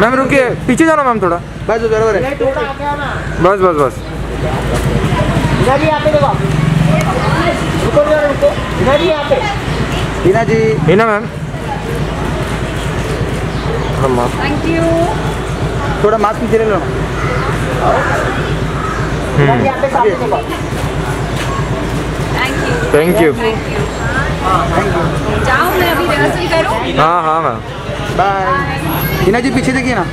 Ma'am रुकिए। पीछे जाना मैम थोड़ा। बस बरोबर आहे बस बस बस। इधर ही आते देखो रुको जरा रुको इधर ही आते Hina ji Hina ma'am thank you थोडा मास्क पीछे ले लो ही थैंक यू थैंक यू जाओ मैं अभी रिहर्सल करूँ? हाँ हाँ मैम। बाय हिना जी पीछे देखिए ना।